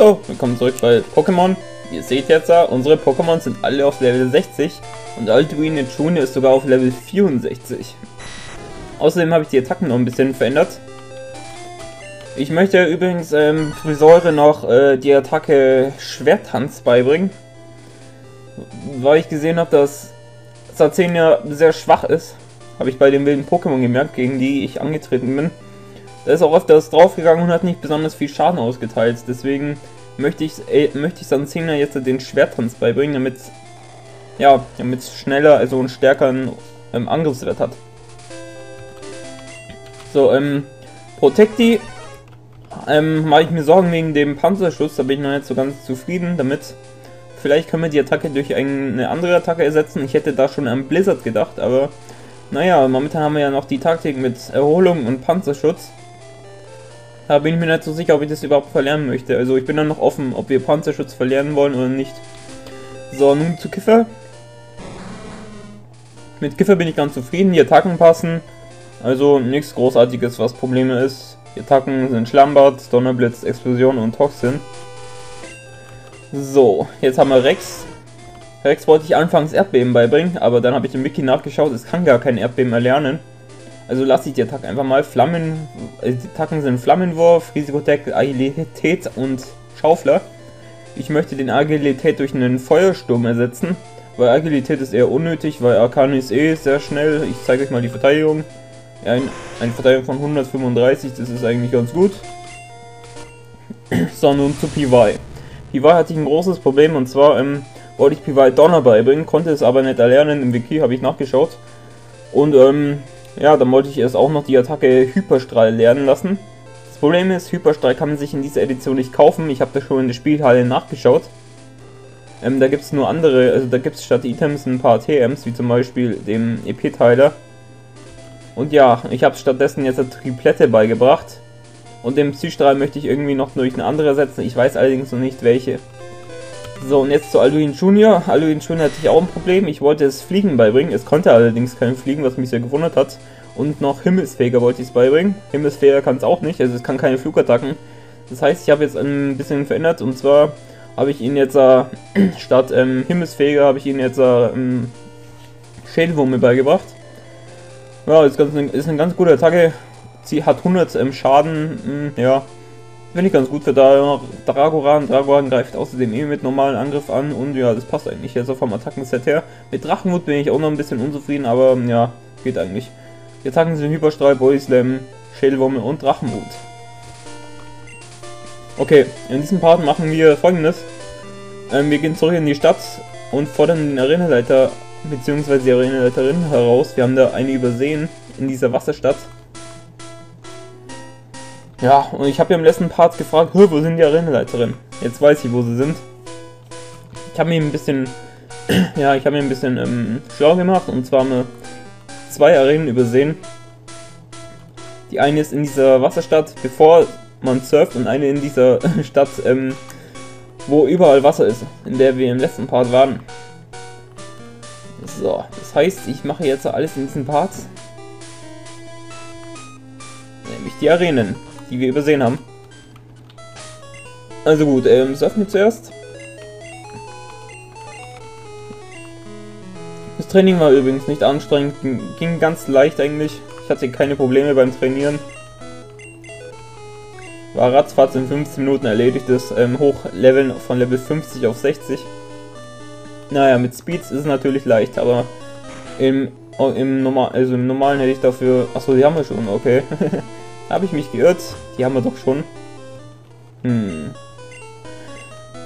So, willkommen zurück bei Pokémon. Ihr seht jetzt, unsere Pokémon sind alle auf Level 60 und Alduin Junior ist sogar auf Level 64. Außerdem habe ich die Attacken noch ein bisschen verändert. Ich möchte übrigens ähm, Friseure noch äh, die Attacke Schwerttanz beibringen. Weil ich gesehen habe, dass Sazenia sehr schwach ist. Habe ich bei den wilden Pokémon gemerkt, gegen die ich angetreten bin. Da ist auch öfters draufgegangen und hat nicht besonders viel Schaden ausgeteilt. Deswegen möchte ich, äh, möchte ich Sancina jetzt den Schwerttanz beibringen, damit ja, es schneller, also einen stärkeren ähm, Angriffswert hat. So, ähm, Protecti ähm, mache ich mir Sorgen wegen dem Panzerschutz, da bin ich noch nicht so ganz zufrieden damit. Vielleicht können wir die Attacke durch eine andere Attacke ersetzen. Ich hätte da schon an Blizzard gedacht, aber naja, momentan haben wir ja noch die Taktik mit Erholung und Panzerschutz. Da bin ich mir nicht so sicher, ob ich das überhaupt verlernen möchte. Also ich bin dann noch offen, ob wir Panzerschutz verlernen wollen oder nicht. So, nun zu Kiffer. Mit Kiffer bin ich ganz zufrieden. Die Attacken passen. Also nichts Großartiges, was Probleme ist. Die Attacken sind Schlammbad, Donnerblitz, Explosion und Toxin. So, jetzt haben wir Rex. Rex wollte ich anfangs Erdbeben beibringen, aber dann habe ich dem Wiki nachgeschaut, es kann gar kein Erdbeben erlernen. Also lasse ich die Attacken einfach mal. Flammen, äh, die Attacken sind Flammenwurf, Risikodeck, Agilität und Schaufler. Ich möchte den Agilität durch einen Feuersturm ersetzen, weil Agilität ist eher unnötig, weil Arcan ist eh sehr schnell. Ich zeige euch mal die Verteidigung. Ein, eine Verteidigung von 135, das ist eigentlich ganz gut. so, nun zu PY. PY hatte ich ein großes Problem und zwar ähm, wollte ich PY Donner beibringen, konnte es aber nicht erlernen. Im Wiki habe ich nachgeschaut. Und ähm, ja, dann wollte ich erst auch noch die Attacke Hyperstrahl lernen lassen. Das Problem ist, Hyperstrahl kann man sich in dieser Edition nicht kaufen. Ich habe da schon in der Spielhalle nachgeschaut. Ähm, da gibt es nur andere, also da gibt es statt Items ein paar TMs, wie zum Beispiel dem EP-Teiler. Und ja, ich habe stattdessen jetzt eine Triplette beigebracht. Und den Psystrahl möchte ich irgendwie noch durch eine andere setzen. Ich weiß allerdings noch nicht welche. So, und jetzt zu Alduin Junior. Alduin Junior hatte ich auch ein Problem. Ich wollte es Fliegen beibringen. Es konnte allerdings kein Fliegen, was mich sehr gewundert hat. Und noch Himmelsfähiger wollte ich es beibringen. Himmelsfähiger kann es auch nicht, also es kann keine Flugattacken. Das heißt, ich habe jetzt ein bisschen verändert. Und zwar habe ich ihn jetzt äh, statt ähm, Himmelsfähiger habe ich ihn jetzt äh, ähm, Schädelwurme beigebracht. Ja, ist, ganz, ist eine ganz gute Attacke. Sie hat 100 ähm, Schaden. Mh, hm, ja, Finde ich ganz gut für Dragoran. Dragoran greift außerdem eh mit normalen Angriff an und ja, das passt eigentlich jetzt so vom Attackenset her. Mit Drachenwut bin ich auch noch ein bisschen unzufrieden, aber ja, geht eigentlich. Die Attacken sind Hyperstrahl, Bodyslam, Schädelwurmel und Drachenwut. Okay, in diesem Part machen wir folgendes. Ähm, wir gehen zurück in die Stadt und fordern den Arenaleiter bzw. die Arenaleiterin heraus. Wir haben da eine übersehen in dieser Wasserstadt. Ja, und ich habe ja im letzten Part gefragt, wo sind die Arenaleiterin? Jetzt weiß ich, wo sie sind. Ich habe mir ein bisschen, ja, ich habe mir ein bisschen ähm, schlau gemacht und zwar haben wir zwei Arenen übersehen. Die eine ist in dieser Wasserstadt, bevor man surft, und eine in dieser Stadt, ähm, wo überall Wasser ist, in der wir im letzten Part waren. So, das heißt, ich mache jetzt alles in diesen Parts. Nämlich die Arenen die wir übersehen haben. Also gut, ähm, surfen wir zuerst. Das Training war übrigens nicht anstrengend, ging ganz leicht eigentlich. Ich hatte keine Probleme beim Trainieren. War ratzfatz in 15 Minuten erledigt, das ähm, Hochleveln von Level 50 auf 60. Naja, mit Speeds ist es natürlich leicht, aber im, im, Normal, also im Normalen hätte ich dafür... Achso, die haben wir schon, okay. Habe ich mich geirrt? Die haben wir doch schon. Hm.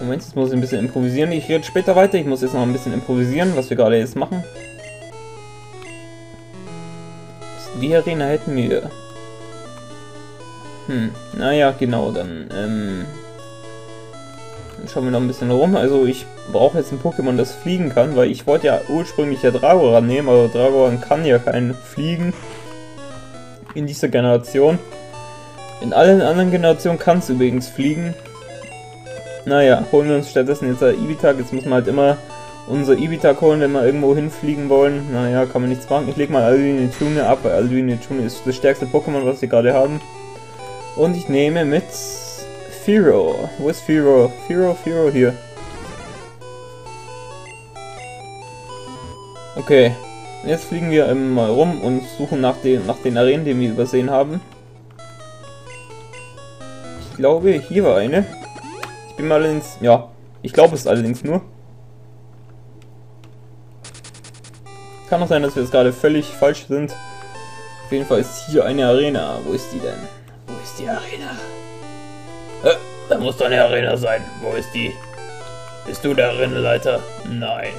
Moment, jetzt muss ich ein bisschen improvisieren. Ich rede später weiter. Ich muss jetzt noch ein bisschen improvisieren, was wir gerade jetzt machen. Die Arena hätten wir. Hm, naja, genau, dann, ähm, dann schauen wir noch ein bisschen rum. Also ich brauche jetzt ein Pokémon, das fliegen kann, weil ich wollte ja ursprünglich ja Dragoran nehmen, aber Dragoran kann ja kein Fliegen in dieser Generation. In allen anderen Generationen kann es übrigens fliegen. Naja, holen wir uns stattdessen jetzt ein Ibitak. Jetzt muss man halt immer unser Ibitak holen, wenn wir irgendwo hinfliegen wollen. Naja, kann man nichts machen. Ich lege mal Alduin Tune ab, weil Alduin Tune ist das stärkste Pokémon, was wir gerade haben. Und ich nehme mit Firo? Wo ist Firo? Firo, Firo hier. Okay. Jetzt fliegen wir mal rum und suchen nach den, nach den Arenen, die wir übersehen haben. Ich glaube, hier war eine. Ich bin mal allerdings... Ja, ich glaube es allerdings nur. Kann auch sein, dass wir jetzt gerade völlig falsch sind. Auf jeden Fall ist hier eine Arena. Wo ist die denn? Wo ist die Arena? Äh, da muss doch eine Arena sein. Wo ist die? Bist du der Arenaleiter? Nein.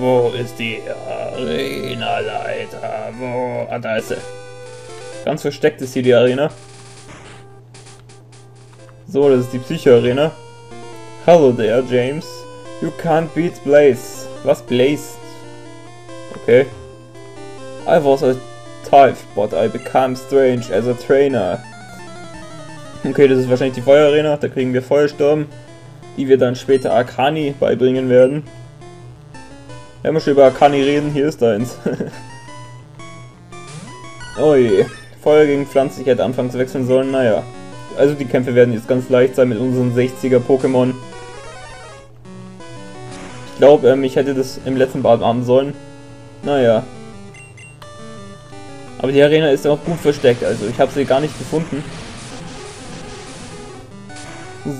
Wo ist die Arena-Leiter? Wo? Ah, da ist sie. Ganz versteckt ist hier die Arena. So, das ist die Psycho-Arena. Hello there, James. You can't beat Blaze. Was Blaze? Okay. I was a type, but I became strange as a trainer. Okay, das ist wahrscheinlich die Feuerarena. Da kriegen wir Feuersturm, die wir dann später Akani beibringen werden. Wenn wir schon über Akani reden, hier ist eins. oh je. Feuer gegen Pflanze, ich hätte anfangs wechseln sollen, naja. Also die Kämpfe werden jetzt ganz leicht sein mit unseren 60er Pokémon. Ich glaube, ähm, ich hätte das im letzten Bad machen sollen. Naja. Aber die Arena ist auch gut versteckt, also ich habe sie gar nicht gefunden.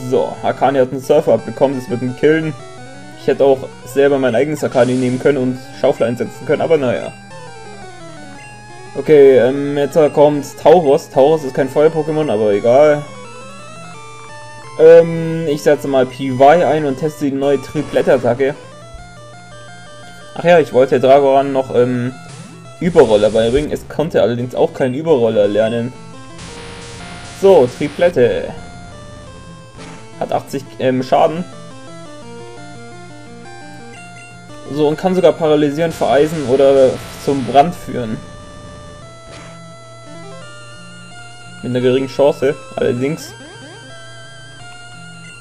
So, Akani hat einen Surfer abbekommen, das wird ihn killen. Ich hätte auch selber mein eigenes Akani nehmen können und Schaufel einsetzen können, aber naja. Okay, ähm, jetzt kommt Tauros. Tauros ist kein Feuer-Pokémon, aber egal. Ähm, ich setze mal PY ein und teste die neue Triplett-Attacke. Ach ja, ich wollte Dragoran noch ähm, Überroller beibringen. Es konnte allerdings auch kein Überroller lernen. So, Triplette. Hat 80 ähm, Schaden. So, und kann sogar paralysieren, vereisen oder zum Brand führen. Mit einer geringen Chance, allerdings.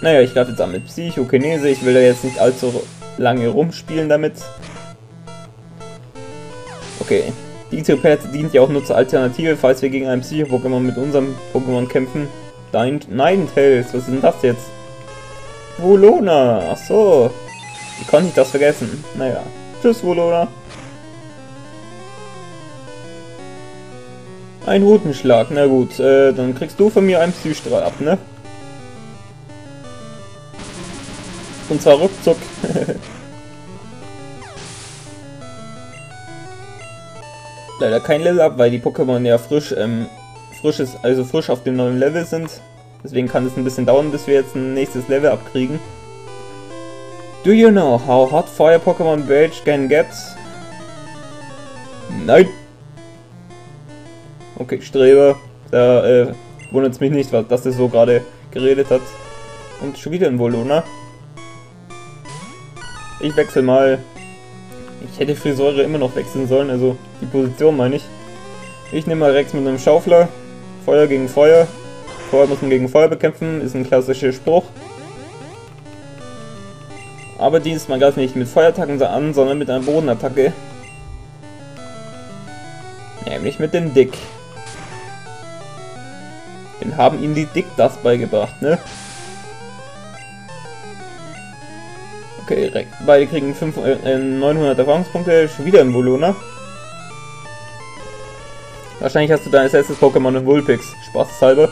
Naja, ich greife jetzt an mit Psychokinese. Ich will da jetzt nicht allzu lange rumspielen damit. Okay. Die Triplette dient ja auch nur zur Alternative, falls wir gegen einen Psycho-Pokémon mit unserem Pokémon kämpfen. Dein Ninetales, was ist denn das jetzt? Volona, ach so. Wie konnte ich das vergessen? Naja. Tschüss, Volona. Ein Routenschlag, na gut. Äh, dann kriegst du von mir einen Psystrahl ab, ne? Und zwar ruckzuck. Leider kein Level up, weil die Pokémon ja frisch, ähm, frisch ist, also frisch auf dem neuen Level sind. Deswegen kann es ein bisschen dauern, bis wir jetzt ein nächstes Level abkriegen. Do you know how hot fire Pokémon Beige can get? Nein! Okay, Streber. Da äh, wundert es mich nicht, dass er so gerade geredet hat. Und schon wieder ein Volona. Ich wechsle mal. Ich hätte Friseure immer noch wechseln sollen, also die Position meine ich. Ich nehme mal Rex mit einem Schaufler. Feuer gegen Feuer. Feuer muss man gegen Feuer bekämpfen, ist ein klassischer Spruch. Aber diesmal greift nicht mit Feuerattacken an, sondern mit einer Bodenattacke. Nämlich mit dem Dick. Den haben ihnen die Dick das beigebracht, ne? Okay, beide kriegen 5, äh, 900 Erfahrungspunkte, schon wieder im Volona. Wahrscheinlich hast du dein erstes Pokémon in Vulpix, spaßhalber.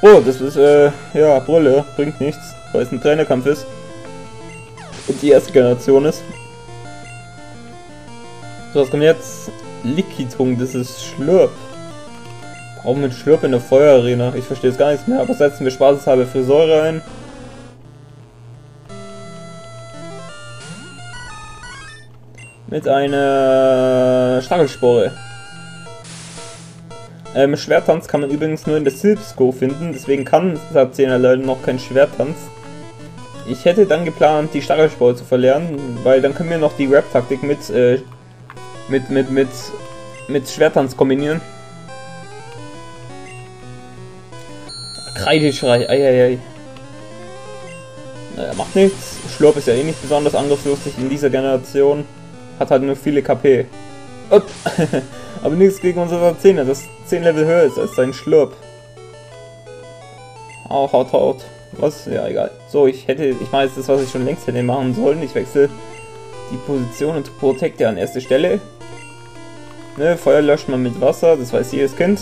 Oh, das ist, äh, ja, Brille, bringt nichts, weil es ein Trainerkampf ist. Und die erste Generation ist. So, was kommt jetzt? Liquitung, das ist Schlürp. Warum mit Schlürp in der Feuerarena? Ich verstehe es gar nichts mehr, aber setzen wir spaßeshalber für Säure ein. Mit einer Stachelspore. Ähm, Schwerttanz kann man übrigens nur in der Silpsko finden, deswegen kann Satzena leider noch kein Schwerttanz. Ich hätte dann geplant, die Stachelspore zu verlernen, weil dann können wir noch die Rap-Taktik mit, äh, mit, mit, mit, mit Schwerttanz kombinieren. Kreideschrei, eieiei. Naja, macht nichts. Schlurp ist ja eh nicht besonders angriffslustig in dieser Generation. Hat halt nur viele KP. Aber nichts gegen unsere 10er, das 10 Level höher ist als sein Schlurp. Oh, haut, haut. Was? Ja, egal. So, ich hätte, ich mache jetzt das, was ich schon längst hätte machen sollen. Ich wechsle die Position und Protecte an erste Stelle. Ne, Feuer löscht man mit Wasser, das weiß jedes Kind.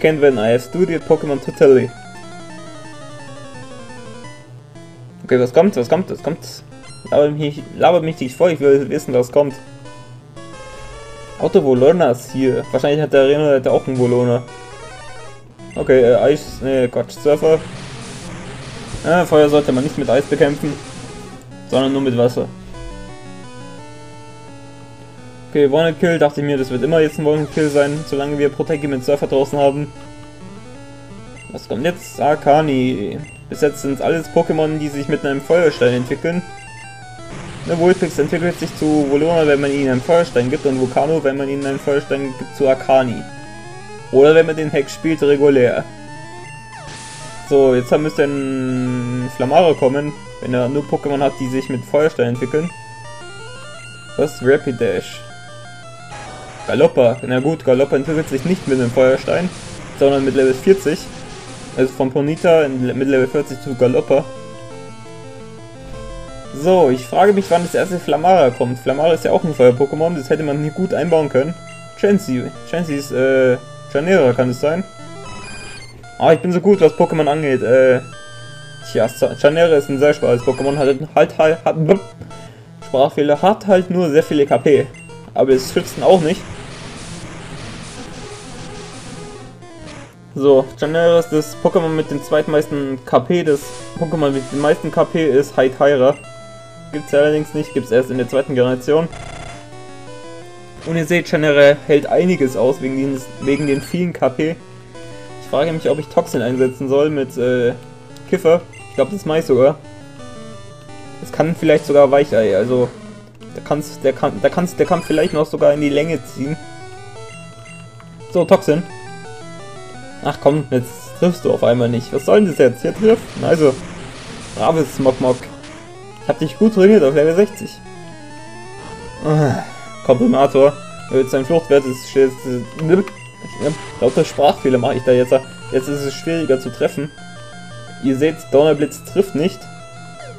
Can when I have studied Pokémon totally. Okay, was kommt? Was kommt? Was kommt? Laber mich, laber mich nicht voll, ich will wissen, was kommt. Auto Volonas hier. Wahrscheinlich hat der hat auch einen Volona. Okay, äh, Eis, ne, Quatsch, Surfer. Ja, Feuer sollte man nicht mit Eis bekämpfen, sondern nur mit Wasser. Okay, One Kill, dachte ich mir, das wird immer jetzt ein One Kill sein, solange wir Protegi mit Surfer draußen haben. Was kommt jetzt? Arcani. Bis jetzt sind alles Pokémon, die sich mit einem Feuerstein entwickeln. Ne, Vulpix entwickelt sich zu Volona, wenn man ihnen einen Feuerstein gibt, und Vulcano, wenn man ihnen einen Feuerstein gibt, zu Arcani. Oder wenn man den Hack spielt, regulär. So, jetzt müsste ein Flamara kommen, wenn er nur Pokémon hat, die sich mit Feuerstein entwickeln. Was? Rapidash. Galoppa. Na gut, Galoppa entwickelt sich nicht mit einem Feuerstein, sondern mit Level 40. Also von Ponita mit Level 40 zu Galoppa. So, ich frage mich, wann das erste Flamara kommt. Flamara ist ja auch ein Feuer-Pokémon, das hätte man hier gut einbauen können. Chansey. Chansey ist, äh, Janera kann es sein. Ah, ich bin so gut, was Pokémon angeht. Äh, tja, Janera ist ein sehr schwaches Pokémon, hat halt, halt, hat, Sprachfehler, hat halt nur sehr viele KP. Aber es schützt ihn auch nicht. So, Janera ist das Pokémon mit den zweitmeisten KP. Das Pokémon mit den meisten KP ist Haitaira. Gibt es allerdings nicht, gibt es erst in der zweiten Generation. Und ihr seht, Janera hält einiges aus wegen den, wegen den vielen KP. Frage mich, ob ich Toxin einsetzen soll mit äh, Kiffer. Ich glaube, das mache ich sogar. Es kann vielleicht sogar Weichei, also der, kann's, der, kann, der, kann's, der kann vielleicht noch sogar in die Länge ziehen. So, Toxin. Ach komm, jetzt triffst du auf einmal nicht. Was soll denn das jetzt? Hier trifft? Also, braves Smogmog. Ich hab dich gut trainiert auf Level 60. Ah. Mit seinem Fluchtwert ist jetzt. Ja, lauter Sprachfehler mache ich da jetzt. Jetzt ist es schwieriger zu treffen. Ihr seht, Donnerblitz trifft nicht.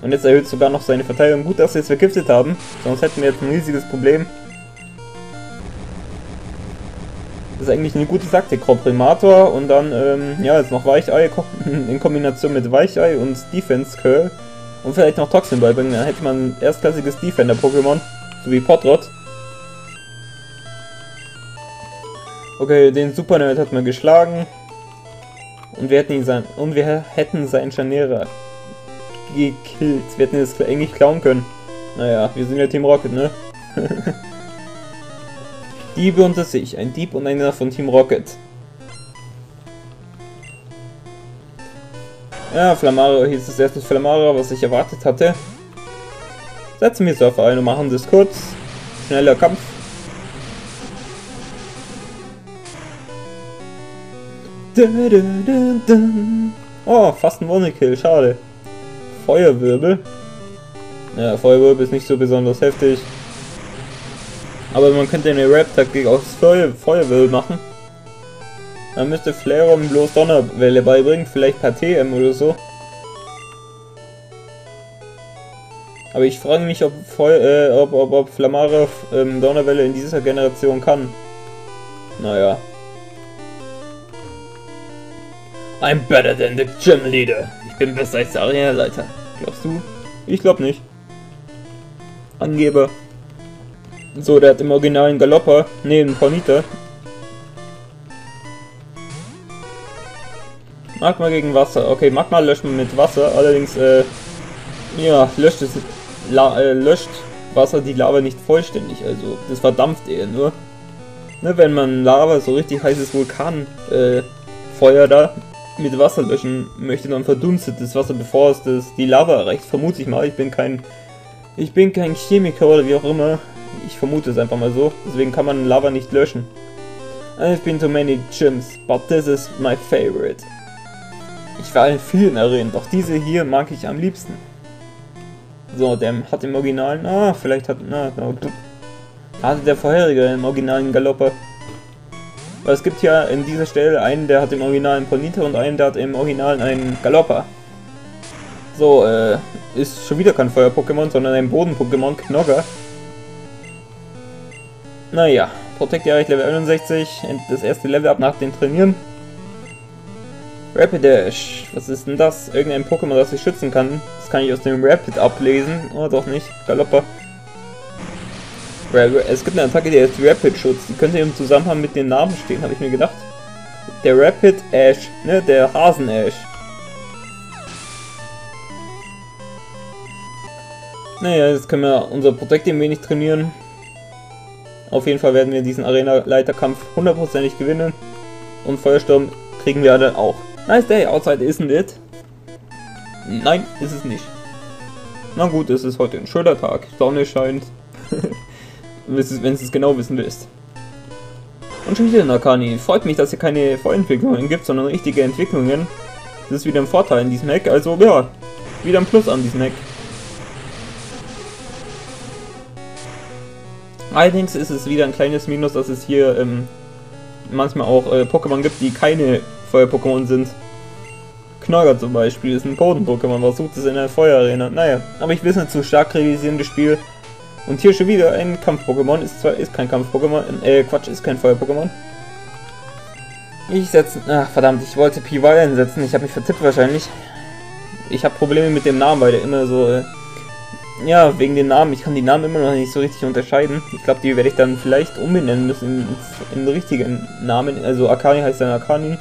Und jetzt erhöht sogar noch seine Verteidigung. Gut, dass wir jetzt vergiftet haben. Sonst hätten wir jetzt ein riesiges Problem. Das ist eigentlich eine gute Taktik. Komprimator und dann, ähm, ja, jetzt noch Weichei in Kombination mit Weichei und Defense Curl. Und vielleicht noch Toxin beibringen. Dann hätte man ein erstklassiges Defender-Pokémon. So wie Potrot. Okay, den Super Nerd hat man geschlagen. Und wir hätten ihn sein und wir hätten seinen Chanera gekillt. Wir hätten es eigentlich klauen können. Naja, wir sind ja Team Rocket, ne? Diebe unter sich. Ein Dieb und einer von Team Rocket. Ja, Flamara hieß das erste Flamara, was ich erwartet hatte. Setzen wir Surfer ein und machen das kurz. Schneller Kampf. Oh, fast ein One-Kill, schade. Feuerwirbel. Ja, Feuerwirbel ist nicht so besonders heftig. Aber man könnte eine Rap-Taktik aus Feuer Feuerwirbel machen. Dann müsste Flareon bloß Donnerwelle beibringen, vielleicht per TM oder so. Aber ich frage mich, ob, Feu äh, ob, ob, ob Flamara ähm, Donnerwelle in dieser Generation kann. Naja. I'm better than the Gym Leader. Ich bin besser als der Arenaleiter. Glaubst du? Ich glaub nicht. Angeber. So, der hat im Original einen Galopper neben Ponita. Magma gegen Wasser. Okay, Magma löscht man mit Wasser. Allerdings, äh, ja, löscht es, la, äh, löscht Wasser die Lava nicht vollständig. Also, das verdampft eher nur. Ne, wenn man Lava, so richtig heißes Vulkan, äh, Feuer da mit Wasser löschen möchte, dann verdunstet das Wasser, bevor es das, die Lava erreicht. Vermute ich mal. Ich bin kein, ich bin kein Chemiker oder wie auch immer. Ich vermute es einfach mal so. Deswegen kann man Lava nicht löschen. I've been to many gyms, but this is my favorite. Ich war in vielen Arenen, doch diese hier mag ich am liebsten. So, der hat im Originalen, ah, vielleicht hat, na, na hatte der vorherige im originalen Galopper. Weil es gibt ja in dieser Stelle einen, der hat im Original einen Ponita und einen, der hat im Original einen Galoppa. So, äh, ist schon wieder kein Feuer-Pokémon, sondern ein Boden-Pokémon, Knogger. Naja, Protect erreicht Level 61, das erste Level ab nach dem Trainieren. Rapidash, was ist denn das? Irgendein Pokémon, das sich schützen kann. Das kann ich aus dem Rapid ablesen. Oder doch nicht. Es gibt eine Attacke, die heißt Rapid-Schutz. Die könnte im Zusammenhang mit den Namen stehen, habe ich mir gedacht. Der Rapid Ash, ne? Der Hasen Ash. Naja, jetzt können wir unser Protect ein wenig trainieren. Auf jeden Fall werden wir diesen Arena-Leiterkampf hundertprozentig gewinnen. Und Feuersturm kriegen wir dann auch. Nice day outside, isn't it? Nein, ist es nicht. Na gut, es ist heute ein schöner Tag. Sonne scheint. wenn du es genau wissen willst. Und schon wieder Nakani. Freut mich, dass hier keine Vorentwicklungen gibt, sondern richtige Entwicklungen. Das ist wieder ein Vorteil in diesem Hack. Also ja, wieder ein Plus an diesem Hack. Allerdings ist es wieder ein kleines Minus, dass es hier ähm, manchmal auch äh, Pokémon gibt, die keine Feuer-Pokémon sind. Knogger zum Beispiel ist ein Boden-Pokémon, versucht es in der Feuerarena. Naja, aber ich will es nicht zu stark realisierendes Spiel. Und hier schon wieder ein Kampf-Pokémon. Ist zwar ist kein Kampf-Pokémon, äh, Quatsch, ist kein Feuer-Pokémon. Ich setze, ach verdammt, ich wollte PY einsetzen. Ich habe mich vertippt wahrscheinlich. Ich habe Probleme mit dem Namen, weil der immer so äh, ja, wegen den Namen. Ich kann die Namen immer noch nicht so richtig unterscheiden. Ich glaube, die werde ich dann vielleicht umbenennen müssen in, in richtigen Namen. Also Akani heißt dann Akani.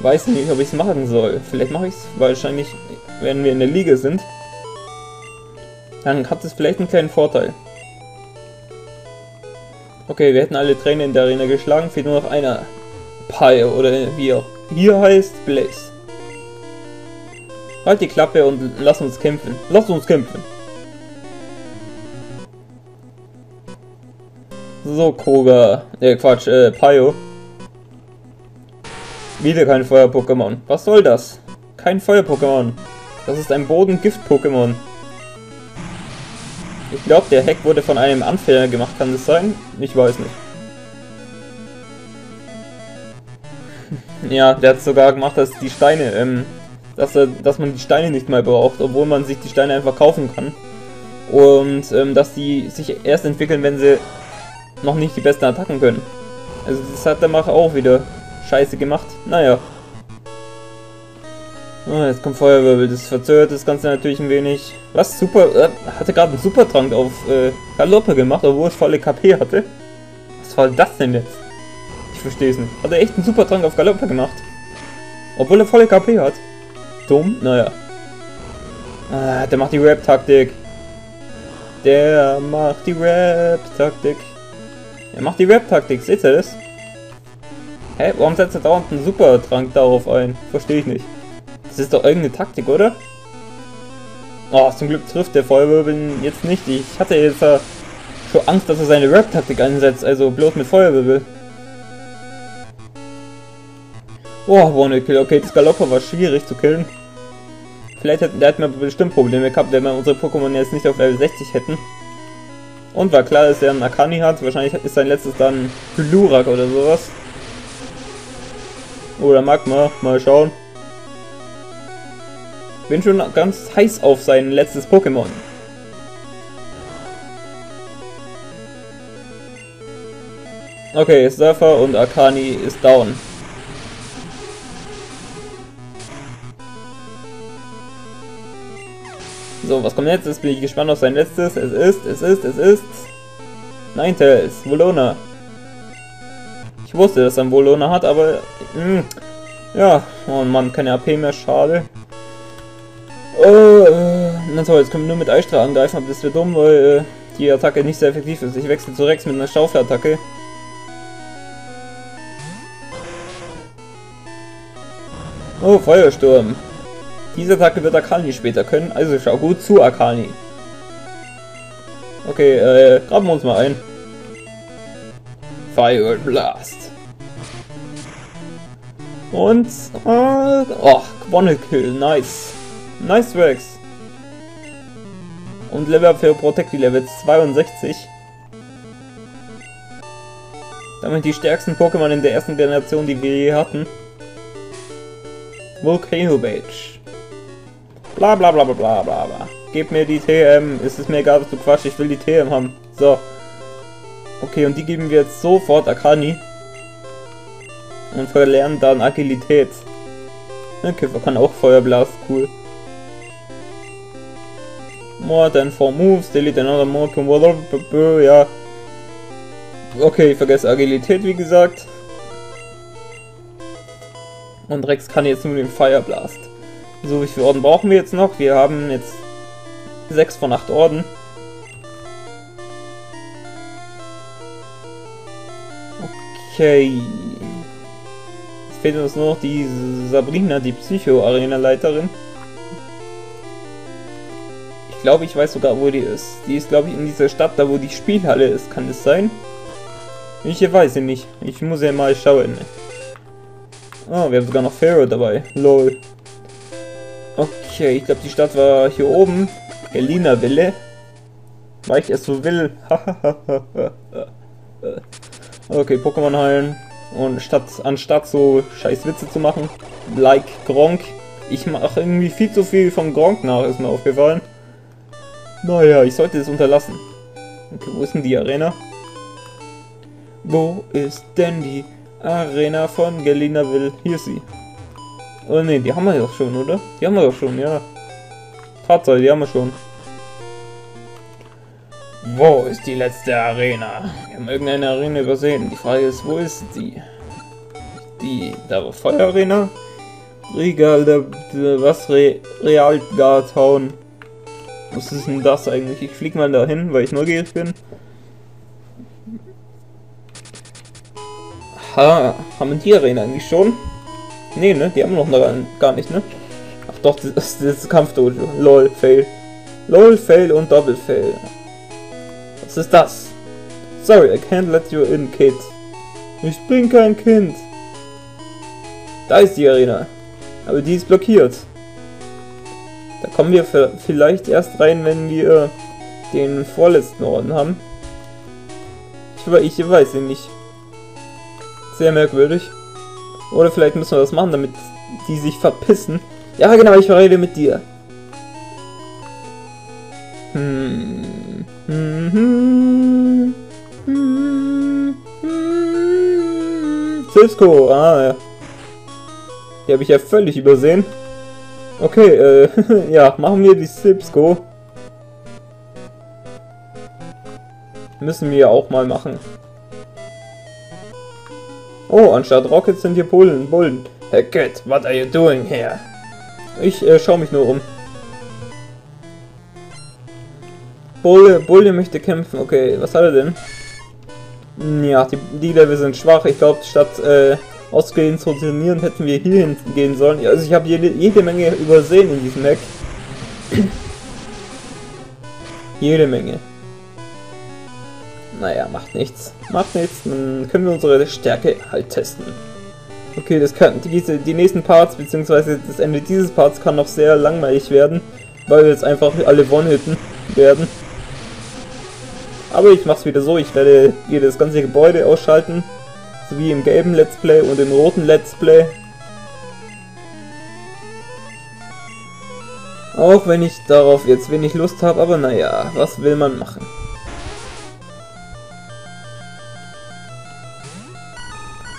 Weiß nicht, ob ich es machen soll. Vielleicht mache ich es. Wahrscheinlich, wenn wir in der Liga sind, dann hat es vielleicht einen kleinen Vorteil. Okay, wir hätten alle Trainer in der Arena geschlagen. Fehlt nur noch einer. Pi oder wie auch hier heißt Blaze. Halt die Klappe und lass uns kämpfen. Lass uns kämpfen. So, Koga. Ne, Quatsch, äh, Pio. Wieder kein Feuer-Pokémon. Was soll das? Kein Feuer-Pokémon. Das ist ein Boden-Gift-Pokémon. Ich glaube, der Hack wurde von einem Anfänger gemacht, kann das sein? Ich weiß nicht. ja, der hat sogar gemacht, dass die Steine, ähm, dass, er, dass man die Steine nicht mehr braucht, obwohl man sich die Steine einfach kaufen kann. Und ähm, dass die sich erst entwickeln, wenn sie noch nicht die besten Attacken können. Also das hat der Macher auch wieder scheiße gemacht. Naja. Oh, jetzt kommt Feuerwirbel, das verzögert das Ganze natürlich ein wenig. Was? Super, äh, hatte gerade einen Supertrank auf äh, Galoppe gemacht, obwohl es volle KP hatte. Was war das denn jetzt? Ich verstehe es nicht. Hat er echt einen Supertrank auf Galoppe gemacht? Obwohl er volle KP hat? Dumm? Naja. Ah, der macht die Rap-Taktik. Der macht die Rap-Taktik. Er macht die Rap-Taktik, seht ihr das? Hä, warum setzt er dauernd einen Supertrank darauf ein? Verstehe ich nicht. Das ist doch irgendeine Taktik, oder? Oh, zum Glück trifft der Feuerwirbel jetzt nicht. Ich hatte jetzt äh, schon Angst, dass er seine Rap-Taktik einsetzt, also bloß mit Feuerwirbel. Oh, One-Kill. Okay, das Galopper war schwierig zu killen. Vielleicht hätten, der hätten wir bestimmt Probleme gehabt, wenn wir unsere Pokémon jetzt nicht auf Level 60 hätten. Und war klar, dass er einen Akani hat. Wahrscheinlich ist sein letztes dann Glurak oder sowas. Oder Magma. Mal schauen. Bin schon ganz heiß auf sein letztes Pokémon. Okay, Surfer und Akani ist down. So, was kommt jetzt? Jetzt bin ich gespannt auf sein letztes. Es ist, es ist, es ist... Ninetales, Volona. Ich wusste, dass er einen Volona hat, aber... Mh, hm, ja, oh Mann, keine AP mehr, schade. Oh, äh, na toll, jetzt können wir nur mit Eisstrahl angreifen, aber das wäre dumm, weil äh, die Attacke nicht sehr effektiv ist. Ich wechsle zu Rex mit einer Schaufelattacke. Oh, Feuersturm. Diese Attacke wird Akani später können, also schau gut zu, Akani. Okay, äh, graben wir uns mal ein. Fire Blast. Und, äh, oh, Kill, nice. Nice Works. Und Level für Protect Level 62. Damit die stärksten Pokémon in der ersten Generation, die wir je hatten. Volcano Beige. Bla bla bla bla bla bla bla. Gib mir die TM. Ist es mir egal, was du quatsch. Ich will die TM haben. So. Okay, und die geben wir jetzt sofort Akani. Und verlernen dann Agilität. Okay, man kann auch Feuerblast. Cool. More than 4 moves. Delete another more. Ja. Okay, ich vergesse Agilität, wie gesagt. Und Rex kann jetzt nur den Fire Blast. So, wie viele Orden brauchen wir jetzt noch? Wir haben jetzt 6 von 8 Orden. Okay. Jetzt fehlt uns nur noch die Sabrina, die Psycho-Arena-Leiterin. Glaube, ich weiß sogar, wo die ist. Die ist, glaube ich, in dieser Stadt, da wo die Spielhalle ist. Kann das sein? Ich weiß nicht. Ich muss ja mal schauen. Oh, wir haben sogar noch Pharaoh dabei. Lol. Okay, ich glaube, die Stadt war hier oben. Elina Wille. Weil ich es so will. okay, Pokémon heilen. Und statt, anstatt so scheiß Witze zu machen, like Gronk. Ich mache irgendwie viel zu viel von Gronk nach, ist mir aufgefallen. Naja, ich sollte es unterlassen. Okay, wo ist denn die Arena? Wo ist denn die Arena von Gelinaville? Hier ist sie. Oh ne, die haben wir doch schon, oder? Die haben wir doch schon, ja. Tatsache, die haben wir schon. Wo ist die letzte Arena? Wir haben irgendeine Arena übersehen. Die Frage ist, wo ist sie? Die, da war Feuerarena? Regal, der, der was? Re, Realgar Town. Was ist denn das eigentlich? Ich flieg mal dahin, weil ich neugierig bin. Ha, haben die Arena eigentlich schon? Nee, ne? Die haben wir noch gar nicht, ne? Ach doch, das, das ist Kampfdojo. Lol, Fail. Lol, Fail und Double Fail. Was ist das? Sorry, I can't let you in, Kid. Ich bin kein Kind. Da ist die Arena. Aber die ist blockiert. Da kommen wir vielleicht erst rein, wenn wir den vorletzten Orden haben. Ich, ich weiß nicht. Sehr merkwürdig. Oder vielleicht müssen wir das machen, damit die sich verpissen. Ja, genau, ich rede mit dir. Hm. Hm, hm, hm, hm. Cisco, ah ja. Die habe ich ja völlig übersehen. Okay, äh, ja, machen wir die Sipsco. Müssen wir auch mal machen. Oh, anstatt Rockets sind hier Bullen. Bullen. Hackett, what are you doing here? Ich äh, schaue mich nur um. Bulle, Bulle möchte kämpfen. Okay, was hat er denn? Ja, die, die Level sind schwach. Ich glaube, statt äh, ausgehend zu trainieren, hätten wir hier hingehen sollen. Also ich habe jede, jede Menge übersehen in diesem Hack. jede Menge. Naja, macht nichts. Macht nichts, dann können wir unsere Stärke halt testen. Okay, das kann, diese, die nächsten Parts, beziehungsweise das Ende dieses Parts kann noch sehr langweilig werden, weil wir jetzt einfach alle One-Hitten werden. Aber ich mach's wieder so, ich werde hier das ganze Gebäude ausschalten, so wie im gelben Let's Play und im roten Let's Play. Auch wenn ich darauf jetzt wenig Lust habe, aber naja, was will man machen?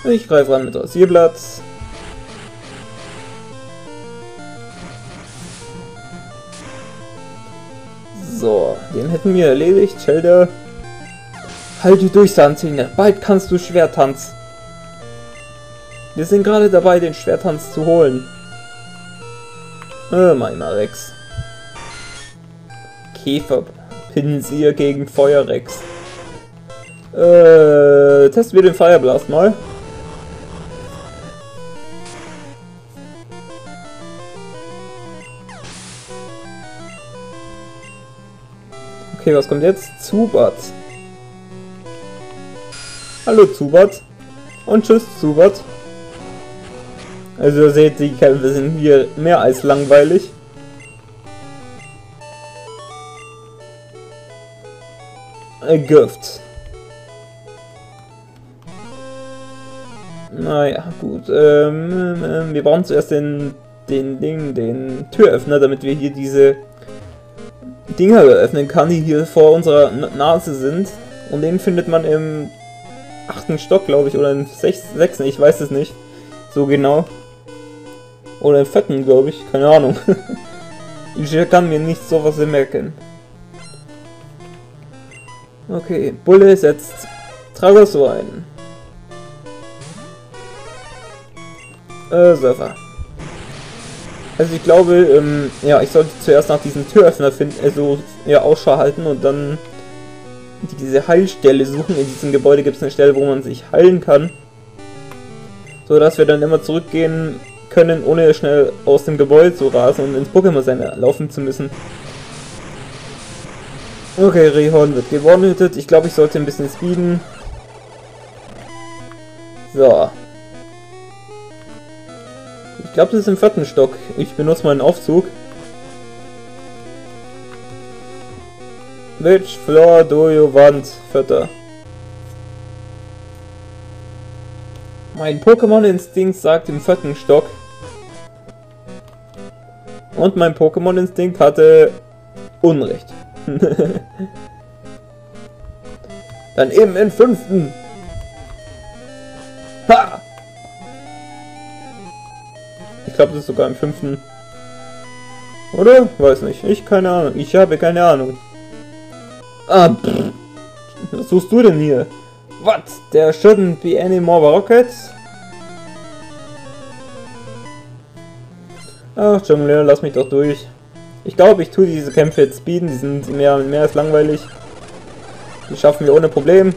Ich greife ran mit Rasierblatt. So, den hätten wir erledigt. Shelter. Halte durch, Sanzine. Bald kannst du Schwertanz. Wir sind gerade dabei, den Schwertanz zu holen. Äh, mein Rex. Käferpinsir gegen Feuerrex. Äh, testen wir den Fireblast mal. Okay, was kommt jetzt? Zubat. Hallo Zubat. Und tschüss Zubat. Also ihr seht, die Kämpfe sind hier mehr als langweilig. Ein Gift. Naja, gut. Ähm, ähm, wir brauchen zuerst den, den Ding, den Türöffner, damit wir hier diese Dinger öffnen kann, die hier vor unserer Nase sind. Und den findet man im achten Stock, glaube ich, oder im sechsten, ich weiß es nicht so genau. Oder im vierten, glaube ich, keine Ahnung. ich kann mir nicht sowas merken. Okay, Bulle setzt Tragoso ein. Äh, Surfer. Also ich glaube, ähm, ja, ich sollte zuerst nach diesem Türöffner finden, also ja, Ausschau halten und dann diese Heilstelle suchen. In diesem Gebäude gibt es eine Stelle, wo man sich heilen kann. So dass wir dann immer zurückgehen können, ohne schnell aus dem Gebäude zu rasen und ins Pokémon Center laufen zu müssen. Okay, Rehorn wird gewonnen. Ich glaube, ich sollte ein bisschen speeden. So. Ich glaube, das ist im vierten Stock. Ich benutze meinen Aufzug. Which floor do you want? Vierter. Mein Pokémon-Instinkt sagt im vierten Stock. Und mein Pokémon-Instinkt hatte Unrecht. Dann eben im fünften. Ha! Ich glaube, das ist sogar im fünften. Oder? Weiß nicht. Ich keine Ahnung. Ich habe keine Ahnung. Ah, pff. Was suchst du denn hier? What? There shouldn't be any more rockets? Ach, Jongleur, lass mich doch durch. Ich glaube, ich tue diese Kämpfe jetzt speeden, die sind mehr, mehr als langweilig. Die schaffen wir ohne Problem.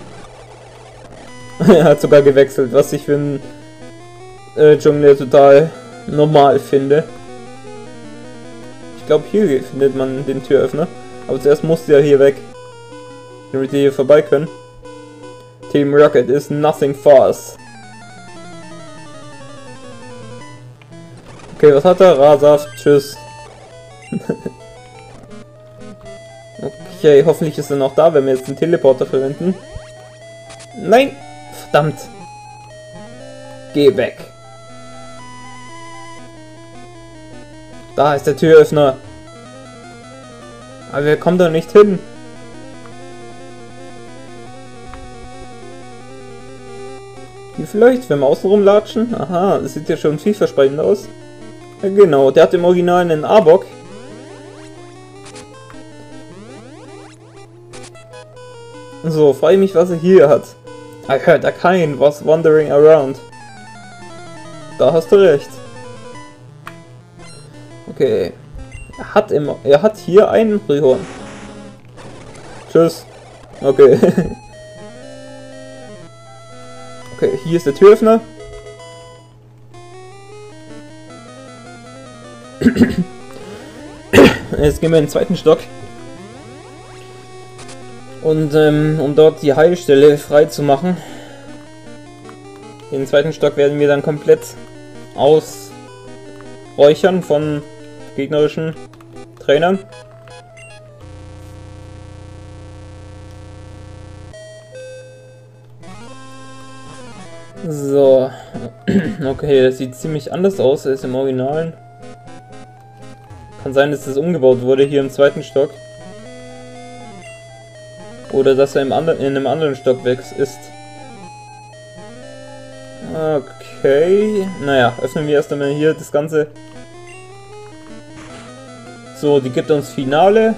er hat sogar gewechselt, was ich für ein äh, Jongleur total normal finde. Ich glaube, hier findet man den Türöffner. Aber zuerst musste er hier weg. Damit wir hier vorbei können. Team Rocket is nothing for us. Okay, was hat er? Rasaft, tschüss. okay, hoffentlich ist er noch da, wenn wir jetzt den Teleporter verwenden. Nein! Verdammt! Geh weg! Da ist der Türöffner. Aber wir kommen da nicht hin. Hier vielleicht, wenn wir außen rumlatschen? Aha, das sieht ja schon vielversprechend aus. Genau, der hat im Original einen Arbok. So, ich mich, was er hier hat. I heard a kind was wandering around. Da hast du recht. Okay. Er hat immer, er hat hier einen Rihorn. Tschüss. Okay. Okay, hier ist der Türöffner. Jetzt gehen wir in den zweiten Stock. Und ähm, um dort die Heilstelle frei zu machen, den zweiten Stock werden wir dann komplett ausräuchern von gegnerischen Trainern. So. Okay, das sieht ziemlich anders aus als im Originalen. Kann sein, dass das umgebaut wurde hier im zweiten Stock. Oder dass er im in einem anderen Stock weg ist. Okay. Naja, öffnen wir erst einmal hier das Ganze. So, die gibt uns Finale.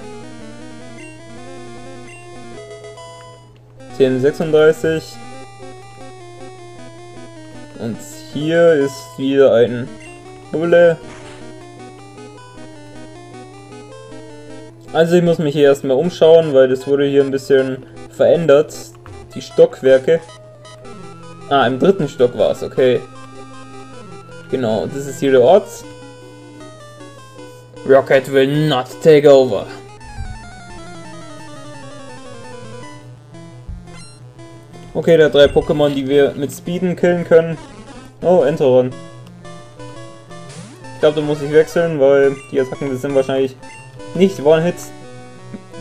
TM36. Und hier ist wieder ein Bulle. Also ich muss mich hier erstmal umschauen, weil das wurde hier ein bisschen verändert. Die Stockwerke. Ah, im dritten Stock war es, okay. Genau, das ist hier der Ort. Rocket will not take over. Okay, da drei Pokémon, die wir mit Speeden killen können. Oh, Enteron. Ich glaube, da muss ich wechseln, weil die Attacken sind wahrscheinlich nicht One-Hits.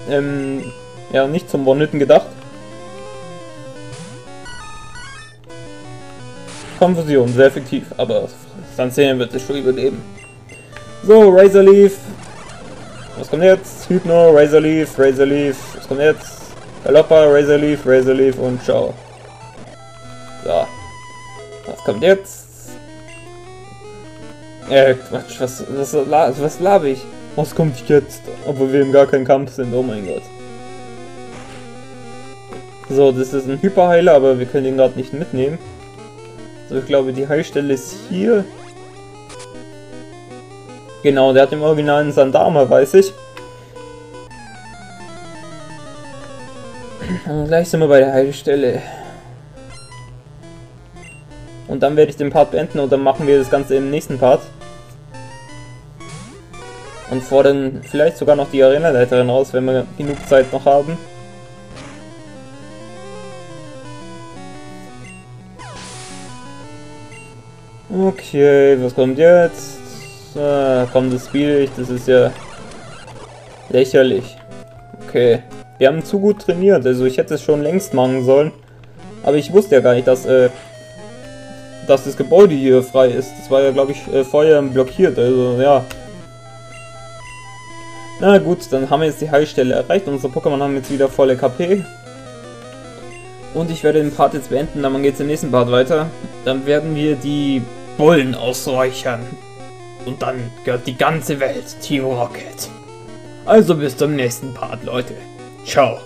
Ähm, ja, nicht zum One-Hitten gedacht. Konfusion, sehr effektiv, aber Sanzänen wird es schon überleben. So, Razor Leaf. Was kommt jetzt? Hypno, Razor Leaf, Razor Leaf. Was kommt jetzt? Galoppa, Razor Leaf, Razor Leaf und ciao. So. Was kommt jetzt? Äh, Quatsch, was, was, was, was labe ich? Was kommt jetzt? Obwohl wir im gar keinen Kampf sind, oh mein Gott. So, das ist ein Hyperheiler, aber wir können den gerade nicht mitnehmen. So, ich glaube, die Heilstelle ist hier. Genau, der hat im Original einen Sandama, weiß ich. Und gleich sind wir bei der Heilstelle. Und dann werde ich den Part beenden und dann machen wir das Ganze im nächsten Part. Und fordern vielleicht sogar noch die Arena-Leiterin raus, wenn wir genug Zeit noch haben. Okay, was kommt jetzt? Ah, komm, das spiele ich, das ist ja lächerlich. Okay, wir haben zu gut trainiert, also ich hätte es schon längst machen sollen. Aber ich wusste ja gar nicht, dass, äh, dass das Gebäude hier frei ist. Das war ja, glaube ich, äh, vorher blockiert, also ja. Na gut, dann haben wir jetzt die Heilstelle erreicht. Unsere Pokémon haben jetzt wieder volle KP. Und ich werde den Part jetzt beenden, dann geht es im nächsten Part weiter. Dann werden wir die Bullen ausräuchern. Und dann gehört die ganze Welt Team Rocket. Also bis zum nächsten Part, Leute. Ciao.